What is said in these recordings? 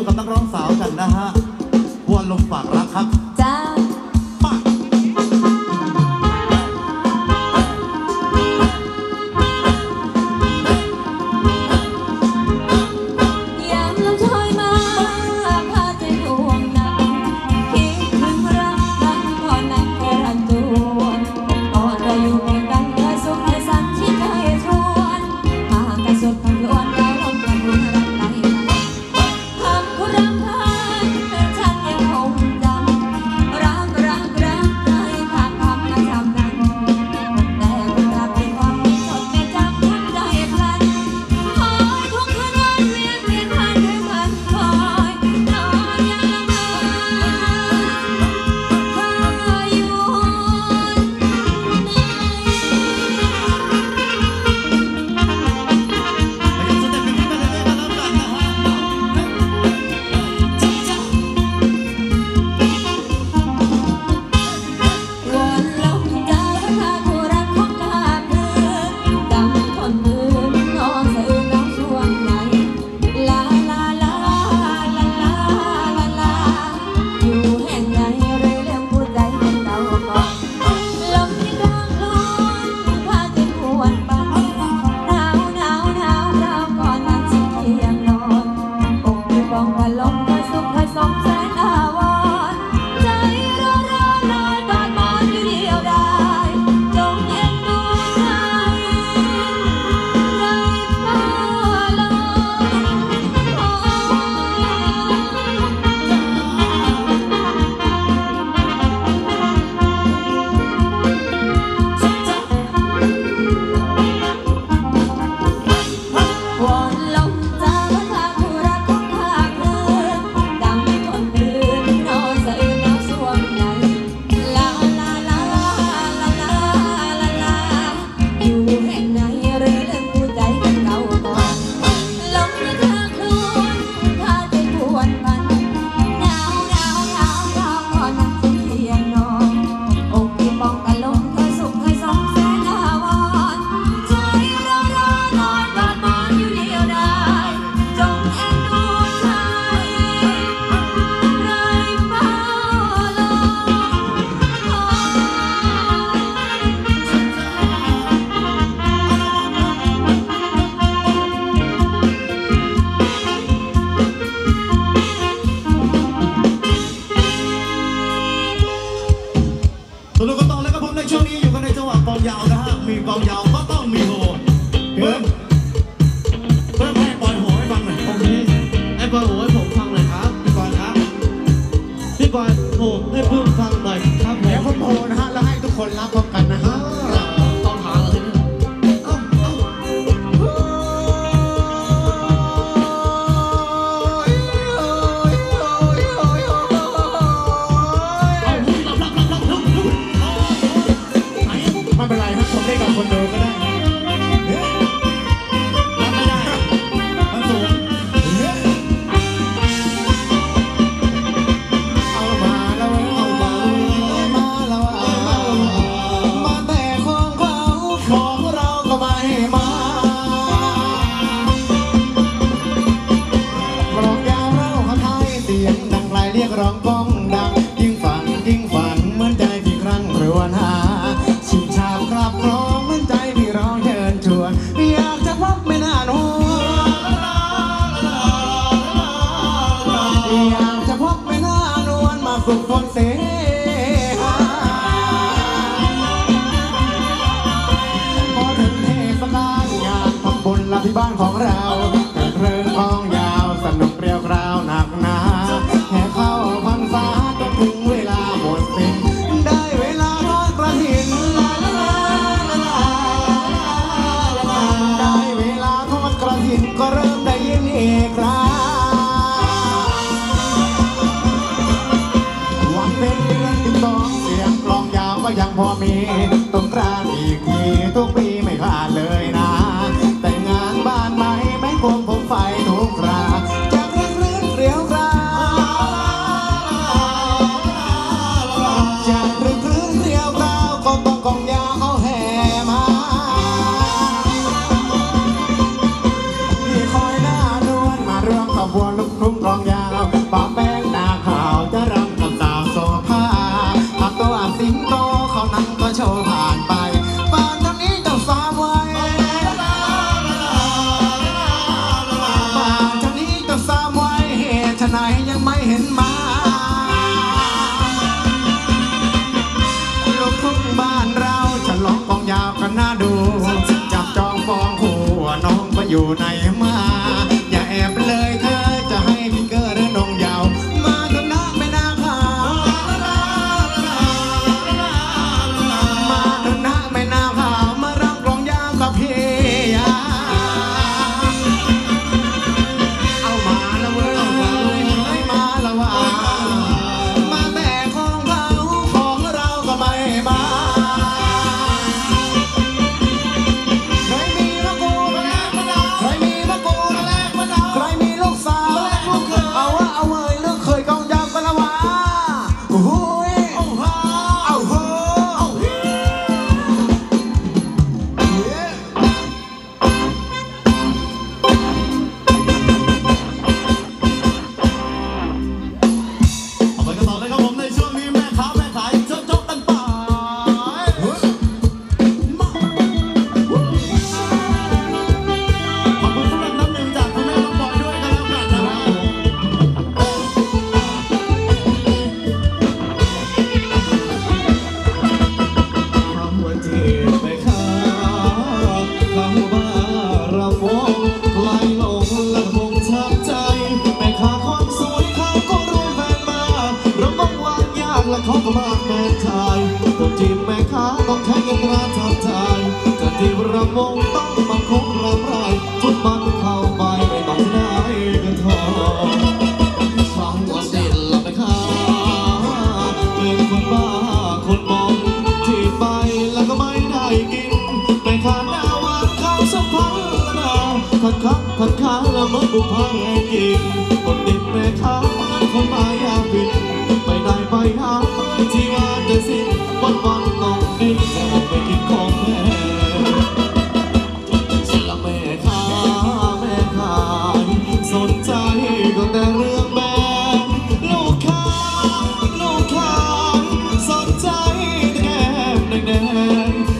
ู่กับนักร้องสาว Long, long. ก่อนโอให้เพิ่มฟังหน่อยครับผมเอวผมโพลนะฮะ แล้วให้ทุกคนรับพร้อมกันนะฮะ สุขทนเสหาพอถึงเทศกาลงานทำบุญลาที่บ้านของเรา พอมีต้องกรานอีกทีทุกปี อยู่ใน มะงต้องมังคงระไรฟุตบอลเข้าไปไม่ต้องได้เงินทองสองหัวเส้นลับไปข้าเป็นคนบ้าคนมองที่ไปแล้วก็ไม่ได้กินไปขาหน้าวัาข้าวสัมพันละนาขัดขาขัดข้าแล้วมันบุพังให้กินคนเด็กแม่ข้าคนมายาผิด down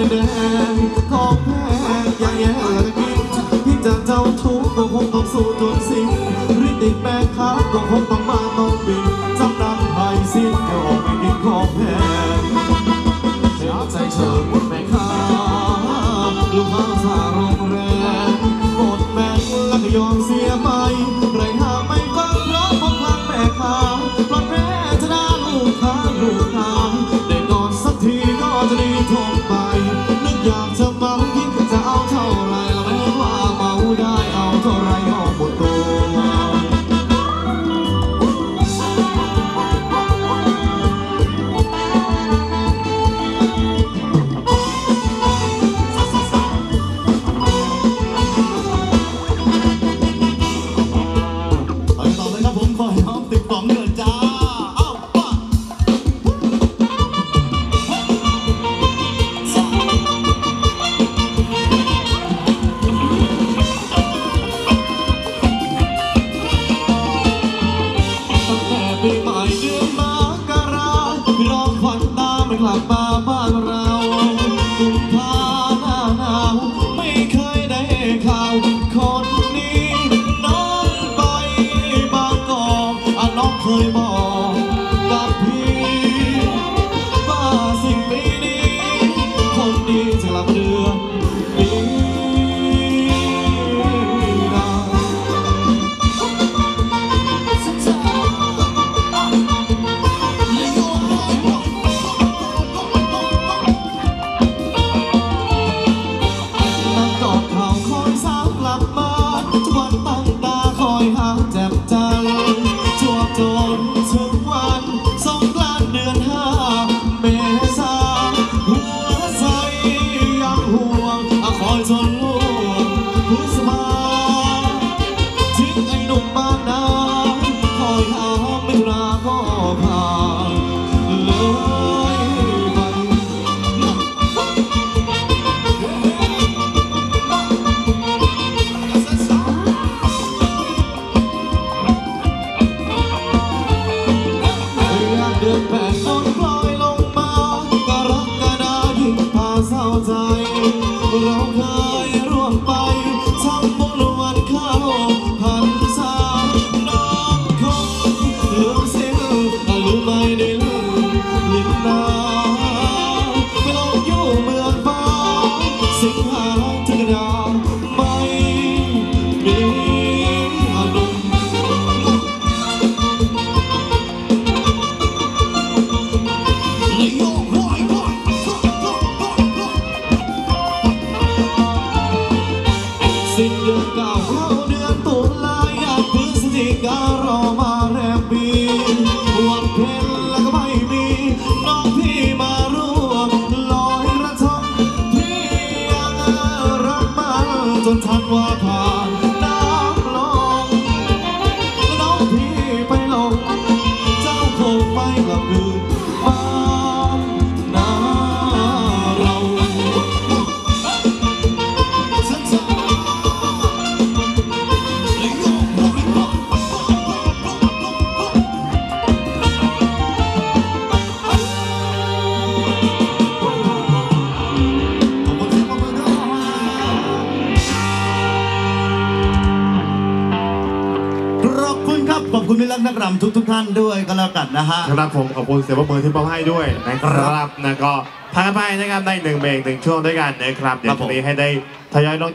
งของแพงอย่างแย่จะกินที่จะเจ้าทุกข์ก็คงต้องสู้จนสิ้นริติดแม่ค้าก็คงต้องมาต้องบินจำนำให้สิ้นก็ออกไปกินของแพงเสียใจเชิญแม่ค้าลูกค้าสาโรงแรมหมดแบงแล้วก็ยอมเสียไปไรหาไม่ฟังเพราะพบพลังแม่ค้าปลอดแม่ชนะลูกค้าลูกค้าได้นอนสักทีก็จะดีทนไป นึก ดีจ อะ เราเคยร่วมไปทำบุญ ศจิ ทุกทุกๆท่านด้วยก็แล้วกันนะฮะครับผมขอบคุณเสียงปรบมือที่มอบให้ด้วยนะครับนะก็พักกันไปนะครับในหนึ่งเบรกหนึ่งช่วงด้วยกันนะครับเดี๋ยวครับผมทีนี้ให้ได้ทยอยลง